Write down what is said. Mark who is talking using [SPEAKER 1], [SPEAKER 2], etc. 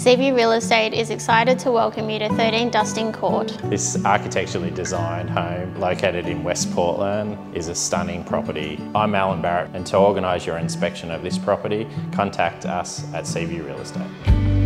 [SPEAKER 1] Seaview Real Estate is excited to welcome you to 13 Dusting Court.
[SPEAKER 2] This architecturally designed home located in West Portland is a stunning property. I'm Allan Barrett and to organise your inspection of this property, contact us at Seaview Real Estate.